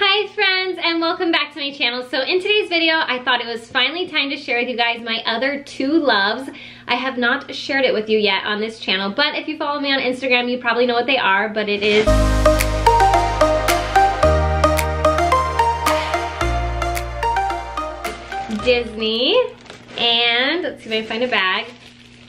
Hi friends and welcome back to my channel. So in today's video, I thought it was finally time to share with you guys my other two loves. I have not shared it with you yet on this channel, but if you follow me on Instagram, you probably know what they are, but it is... Disney and let's see if I find a bag.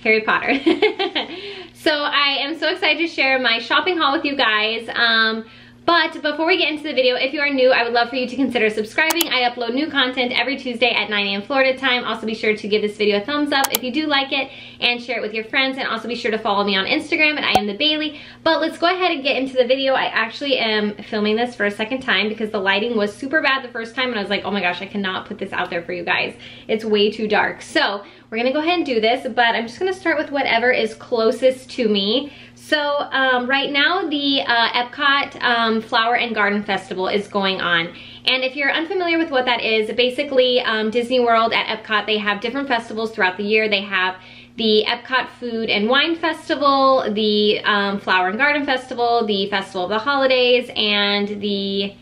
Harry Potter. so I am so excited to share my shopping haul with you guys. Um, but before we get into the video, if you are new, I would love for you to consider subscribing. I upload new content every Tuesday at 9 a.m. Florida time. Also be sure to give this video a thumbs up if you do like it and share it with your friends. And also be sure to follow me on Instagram at I am the Bailey. But let's go ahead and get into the video. I actually am filming this for a second time because the lighting was super bad the first time and I was like, oh my gosh, I cannot put this out there for you guys. It's way too dark. So we're gonna go ahead and do this, but I'm just gonna start with whatever is closest to me. So um, right now the uh, Epcot um, Flower and Garden Festival is going on. And if you're unfamiliar with what that is, basically um, Disney World at Epcot, they have different festivals throughout the year. They have the Epcot Food and Wine Festival, the um, Flower and Garden Festival, the Festival of the Holidays, and the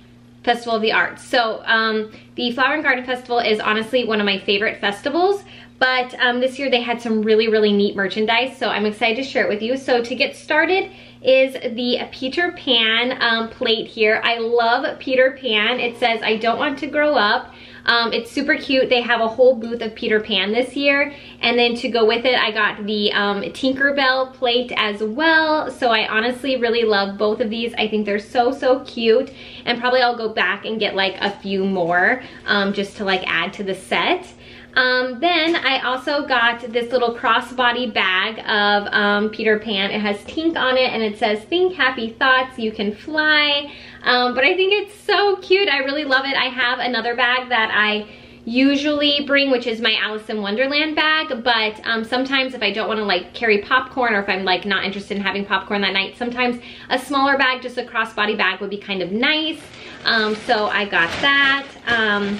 Festival of the Arts. So um, the Flower and Garden Festival is honestly one of my favorite festivals but um, this year they had some really, really neat merchandise, so I'm excited to share it with you. So to get started is the Peter Pan um, plate here. I love Peter Pan. It says, I don't want to grow up. Um, it's super cute. They have a whole booth of Peter Pan this year. And then to go with it, I got the um, Tinkerbell plate as well. So I honestly really love both of these. I think they're so, so cute. And probably I'll go back and get like a few more um, just to like add to the set. Um, then I also got this little crossbody bag of um, Peter Pan. It has Tink on it and it says, think happy thoughts, you can fly. Um, but I think it's so cute. I really love it. I have another bag that I usually bring, which is my Alice in Wonderland bag, but um, sometimes if I don't wanna like carry popcorn or if I'm like not interested in having popcorn that night, sometimes a smaller bag, just a crossbody bag would be kind of nice. Um, so I got that. Um,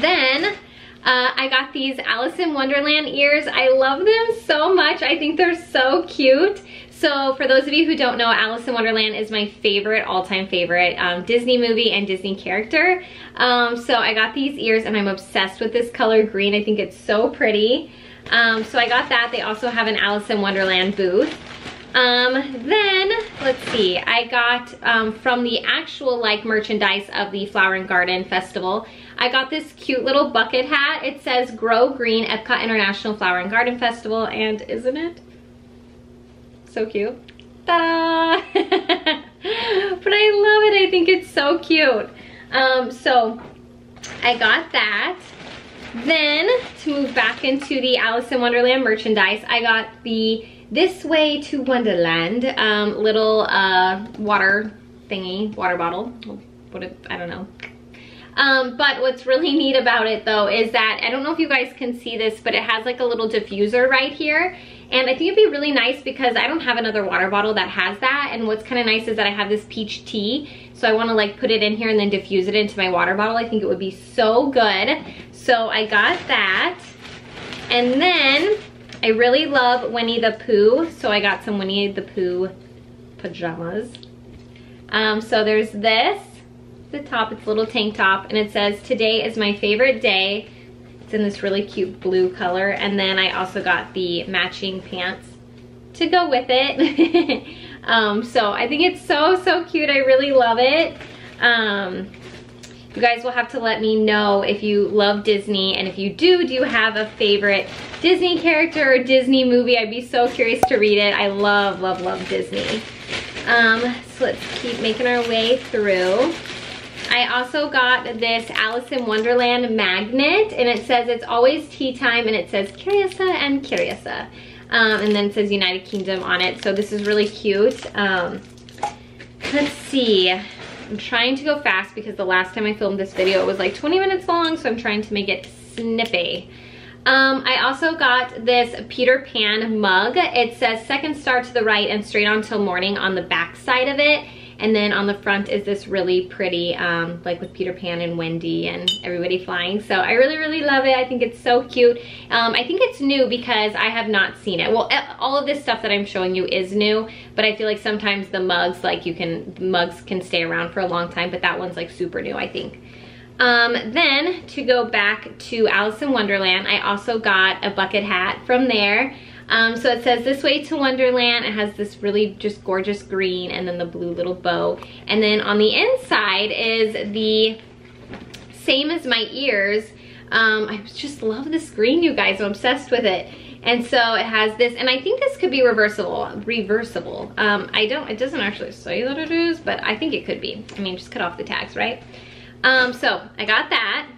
then uh, I got these Alice in Wonderland ears. I love them so much. I think they're so cute. So for those of you who don't know, Alice in Wonderland is my favorite, all-time favorite um, Disney movie and Disney character. Um, so I got these ears and I'm obsessed with this color green. I think it's so pretty. Um, so I got that. They also have an Alice in Wonderland booth. Um, then, let's see, I got um, from the actual like merchandise of the Flower and Garden Festival, I got this cute little bucket hat. It says Grow Green Epcot International Flower and Garden Festival, and isn't it so cute? Ta-da! but I love it. I think it's so cute. Um, so I got that. Then to move back into the Alice in Wonderland merchandise, I got the This Way to Wonderland um, little uh, water thingy, water bottle. What it, I don't know. Um, but what's really neat about it though is that, I don't know if you guys can see this, but it has like a little diffuser right here. And I think it'd be really nice because I don't have another water bottle that has that. And what's kind of nice is that I have this peach tea. So I want to like put it in here and then diffuse it into my water bottle. I think it would be so good. So I got that. And then I really love Winnie the Pooh. So I got some Winnie the Pooh pajamas. Um, so there's this the top, it's a little tank top, and it says, today is my favorite day. It's in this really cute blue color. And then I also got the matching pants to go with it. um, so I think it's so, so cute. I really love it. Um, you guys will have to let me know if you love Disney. And if you do, do you have a favorite Disney character or Disney movie? I'd be so curious to read it. I love, love, love Disney. Um, so let's keep making our way through. I also got this Alice in Wonderland magnet and it says it's always tea time and it says Curiouser and Curiouser. Um, and then it says United Kingdom on it. So this is really cute. Um, let's see. I'm trying to go fast because the last time I filmed this video it was like 20 minutes long so I'm trying to make it snippy. Um, I also got this Peter Pan mug. It says second star to the right and straight on till morning on the back side of it And then on the front is this really pretty, um, like with Peter Pan and Wendy and everybody flying. So I really, really love it. I think it's so cute. Um, I think it's new because I have not seen it. Well, all of this stuff that I'm showing you is new, but I feel like sometimes the mugs, like you can, mugs can stay around for a long time, but that one's like super new, I think. Um, then to go back to Alice in Wonderland, I also got a bucket hat from there. Um, so it says this way to Wonderland. It has this really just gorgeous green and then the blue little bow. And then on the inside is the same as my ears. Um, I just love this green, you guys. I'm obsessed with it. And so it has this, and I think this could be reversible, reversible. Um, I don't, it doesn't actually say that it is, but I think it could be. I mean, just cut off the tags, right? Um, so I got that.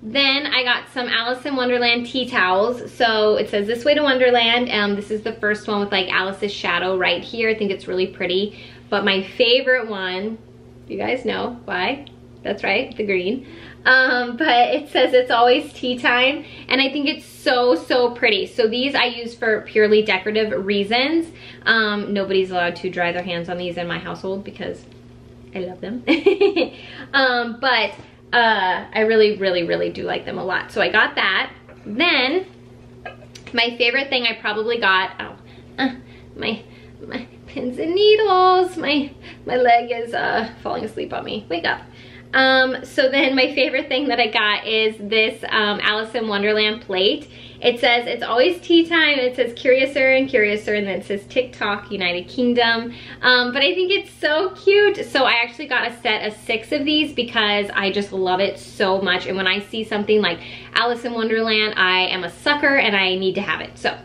Then I got some Alice in Wonderland tea towels. So it says this way to Wonderland. Um, this is the first one with like Alice's shadow right here. I think it's really pretty. But my favorite one, you guys know why? That's right, the green. Um, but it says it's always tea time and I think it's so, so pretty. So these I use for purely decorative reasons. Um, nobody's allowed to dry their hands on these in my household because I love them. um, but uh, I really, really, really do like them a lot. So I got that. Then my favorite thing I probably got, oh, uh, my, my pins and needles. My, my leg is uh, falling asleep on me. Wake up. Um, so then my favorite thing that I got is this um, Alice in Wonderland plate. It says it's always tea time. It says Curiouser and Curiouser and then it says TikTok United Kingdom. Um, but I think it's so cute. So I actually got a set of six of these because I just love it so much. And when I see something like Alice in Wonderland, I am a sucker and I need to have it. So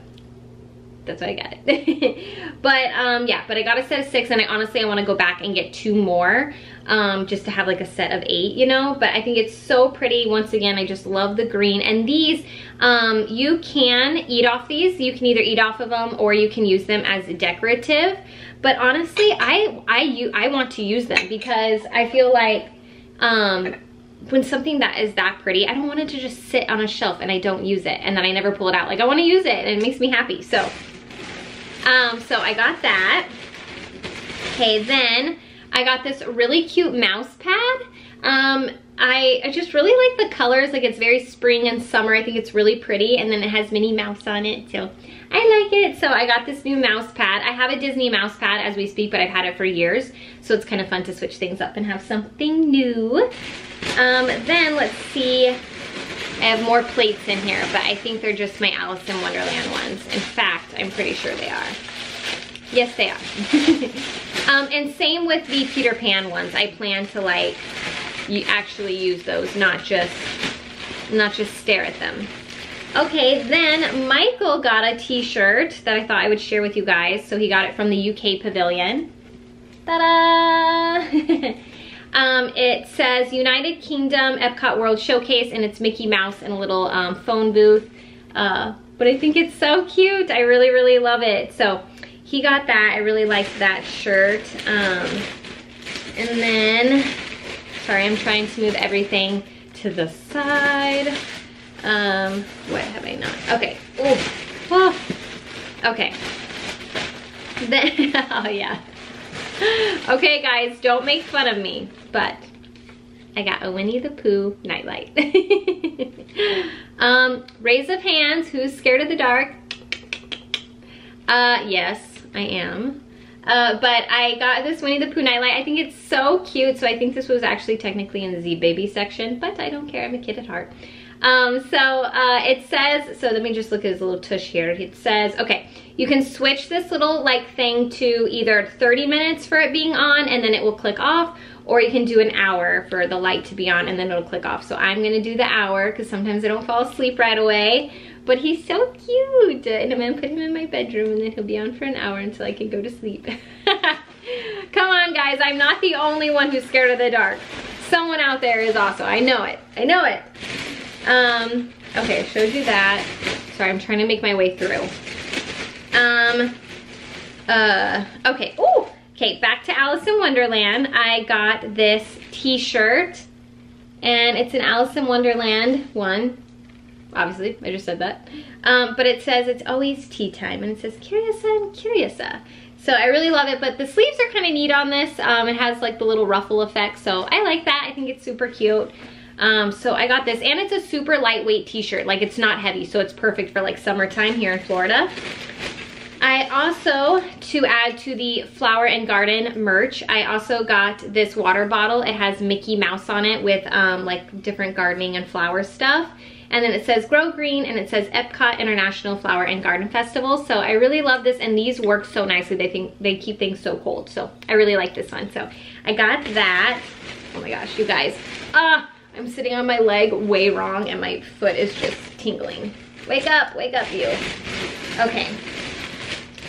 that's why I got but um, yeah, but I got a set of six and I honestly, I wanna go back and get two more um, just to have like a set of eight, you know? But I think it's so pretty. Once again, I just love the green. And these, um, you can eat off these. You can either eat off of them or you can use them as decorative. But honestly, I, I, I want to use them because I feel like, um, when something that is that pretty, I don't want it to just sit on a shelf and I don't use it and then I never pull it out. Like I wanna use it and it makes me happy. So um, so I got that. Okay, then I got this really cute mouse pad. Um, I, I just really like the colors, like it's very spring and summer. I think it's really pretty and then it has Minnie Mouse on it, so I like it. So I got this new mouse pad. I have a Disney mouse pad as we speak, but I've had it for years. So it's kind of fun to switch things up and have something new. Um, then let's see, I have more plates in here, but I think they're just my Alice in Wonderland ones. In fact, I'm pretty sure they are. Yes, they are. um, and same with the Peter Pan ones. I plan to like, you actually use those, not just, not just stare at them. Okay, then Michael got a t-shirt that I thought I would share with you guys. So he got it from the UK Pavilion. Ta-da! Um, it says United Kingdom Epcot World Showcase and it's Mickey Mouse in a little um, phone booth. Uh, but I think it's so cute. I really, really love it. So he got that. I really liked that shirt. Um, and then, sorry, I'm trying to move everything to the side. Um, what have I not? Okay. Ooh. Oh. Okay. Then, oh yeah. okay guys, don't make fun of me, but I got a Winnie the Pooh nightlight. um, raise of hands, who's scared of the dark? Uh, yes, I am. Uh, but I got this Winnie the Pooh nightlight. I think it's so cute. So I think this was actually technically in the Z Baby section, but I don't care. I'm a kid at heart. Um, so uh, it says, so let me just look at his little tush here. It says, okay, you can switch this little like thing to either 30 minutes for it being on and then it will click off or you can do an hour for the light to be on and then it'll click off. So I'm gonna do the hour because sometimes I don't fall asleep right away. But he's so cute and I'm gonna put him in my bedroom and then he'll be on for an hour until I can go to sleep. Come on guys, I'm not the only one who's scared of the dark. Someone out there is also, I know it, I know it. Um, okay, showed you that. Sorry, I'm trying to make my way through. Um, uh, okay, oh, okay, back to Alice in Wonderland. I got this t-shirt and it's an Alice in Wonderland one. Obviously, I just said that. Um, but it says it's always tea time and it says Curiouser and Curiouser. So I really love it, but the sleeves are kind of neat on this. Um, it has like the little ruffle effect, so I like that. I think it's super cute. Um, so I got this, and it's a super lightweight t-shirt. Like it's not heavy, so it's perfect for like summertime here in Florida. I also, to add to the flower and garden merch, I also got this water bottle. It has Mickey Mouse on it with um, like different gardening and flower stuff. And then it says Grow Green and it says Epcot International Flower and Garden Festival. So I really love this and these work so nicely. They think they keep things so cold. So I really like this one. So I got that. Oh my gosh, you guys. Ah, I'm sitting on my leg way wrong and my foot is just tingling. Wake up, wake up you. Okay,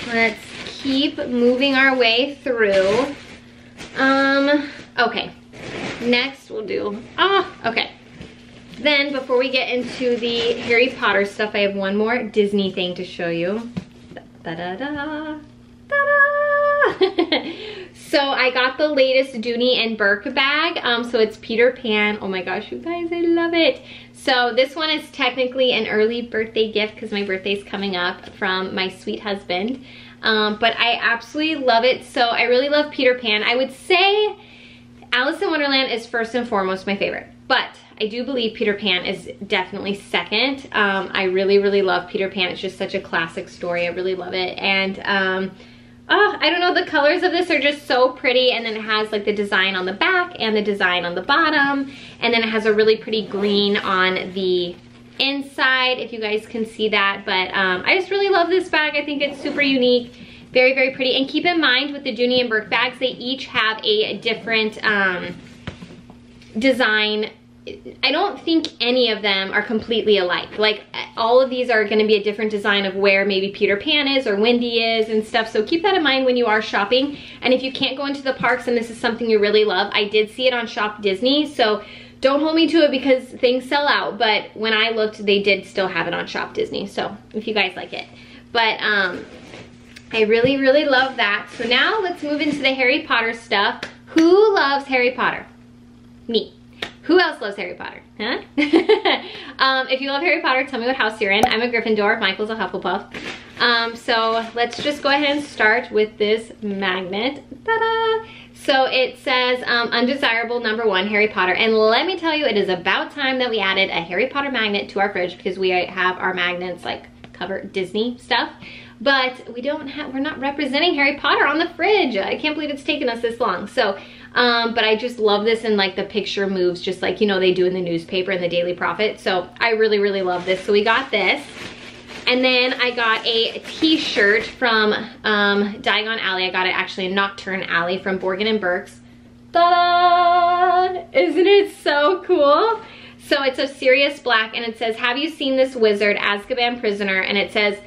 let's keep moving our way through. Um, okay, next we'll do, ah, okay. Then before we get into the Harry Potter stuff, I have one more Disney thing to show you. Da da da, da da. So I got the latest Dooney and Bourke bag. Um, so it's Peter Pan. Oh my gosh, you guys, I love it. So this one is technically an early birthday gift because my birthday's coming up from my sweet husband. Um, but I absolutely love it. So I really love Peter Pan. I would say Alice in Wonderland is first and foremost my favorite. But I do believe Peter Pan is definitely second. Um, I really, really love Peter Pan. It's just such a classic story. I really love it. And um, oh, I don't know, the colors of this are just so pretty. And then it has like the design on the back and the design on the bottom. And then it has a really pretty green on the inside, if you guys can see that. But um, I just really love this bag. I think it's super unique. Very, very pretty. And keep in mind with the Dooney and Bourke bags, they each have a different um, design I don't think any of them are completely alike. Like all of these are gonna be a different design of where maybe Peter Pan is or Wendy is and stuff. So keep that in mind when you are shopping. And if you can't go into the parks and this is something you really love, I did see it on Shop Disney. So don't hold me to it because things sell out. But when I looked, they did still have it on Shop Disney. So if you guys like it. But um, I really, really love that. So now let's move into the Harry Potter stuff. Who loves Harry Potter? Me. Who else loves Harry Potter? Huh? um, if you love Harry Potter, tell me what house you're in. I'm a Gryffindor. Michael's a Hufflepuff. Um, so let's just go ahead and start with this magnet. Ta-da! So it says um, undesirable number one, Harry Potter. And let me tell you, it is about time that we added a Harry Potter magnet to our fridge because we have our magnets like cover Disney stuff. But we don't have, we're not representing Harry Potter on the fridge. I can't believe it's taken us this long. So um, but I just love this and like the picture moves just like, you know, they do in the newspaper and the Daily Prophet. So I really, really love this. So we got this. And then I got a t-shirt from um, Diagon Alley. I got it actually in Knockturn Alley from Borgin and Burkes. Ta-da! Isn't it so cool? So it's a Sirius Black and it says, have you seen this wizard, Azkaban prisoner? And it says,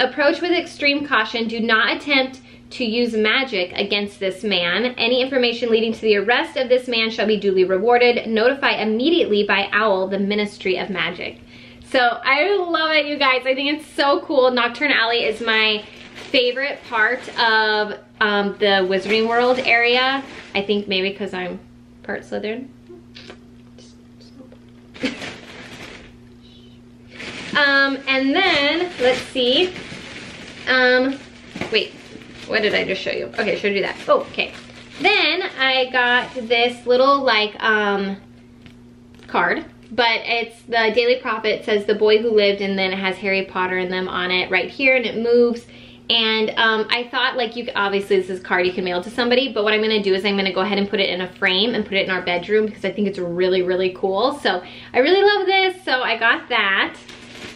approach with extreme caution. Do not attempt to use magic against this man. Any information leading to the arrest of this man shall be duly rewarded. Notify immediately by OWL, the Ministry of Magic. So I love it, you guys. I think it's so cool. Knockturn Alley is my favorite part of um, the Wizarding World area. I think maybe because I'm part Slytherin. um, and then, let's see. Um, wait, what did I just show you? Okay, I do that? Oh, okay. Then I got this little like um, card, but it's the Daily Prophet says the boy who lived and then it has Harry Potter and them on it right here and it moves. And um, I thought like you, obviously this is card you can mail to somebody, but what I'm gonna do is I'm gonna go ahead and put it in a frame and put it in our bedroom because I think it's really, really cool. So I really love this, so I got that.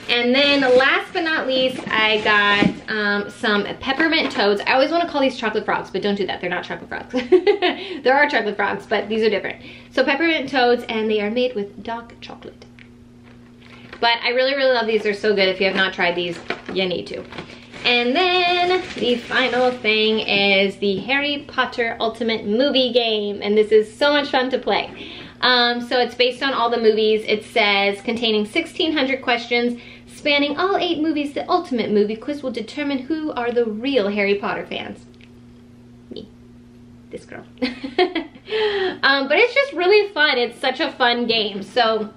And then last but not least, I got um, some peppermint toads. I always want to call these chocolate frogs, but don't do that. They're not chocolate frogs. there are chocolate frogs, but these are different. So peppermint toads, and they are made with dark chocolate. But I really, really love these. They're so good. If you have not tried these, you need to. And then the final thing is the Harry Potter Ultimate Movie Game. And this is so much fun to play. Um, so it's based on all the movies. It says containing 1,600 questions Spanning all eight movies, the ultimate movie quiz will determine who are the real Harry Potter fans. Me. This girl. um, but it's just really fun. It's such a fun game. So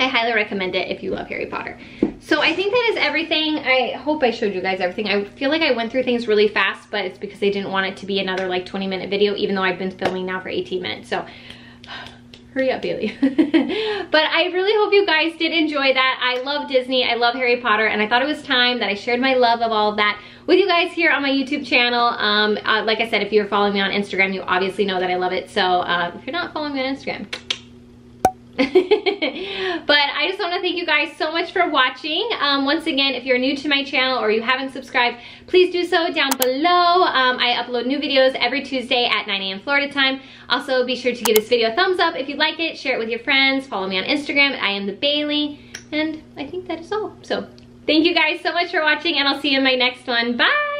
I highly recommend it if you love Harry Potter. So I think that is everything. I hope I showed you guys everything. I feel like I went through things really fast, but it's because I didn't want it to be another like 20 minute video, even though I've been filming now for 18 minutes. So hurry up Bailey. but I really hope you guys did enjoy that. I love Disney, I love Harry Potter, and I thought it was time that I shared my love of all of that with you guys here on my YouTube channel. Um, uh, like I said, if you're following me on Instagram, you obviously know that I love it. So uh, if you're not following me on Instagram, but I just want to thank you guys so much for watching. Um, once again, if you're new to my channel or you haven't subscribed, please do so down below. Um, I upload new videos every Tuesday at 9 a.m. Florida time. Also, be sure to give this video a thumbs up if you like it. Share it with your friends. Follow me on Instagram I am the Bailey. And I think that is all. So thank you guys so much for watching and I'll see you in my next one. Bye!